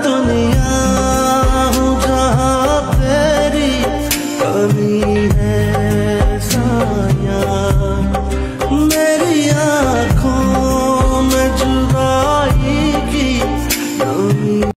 दुनिया हूँ जहाँ तेरी कमी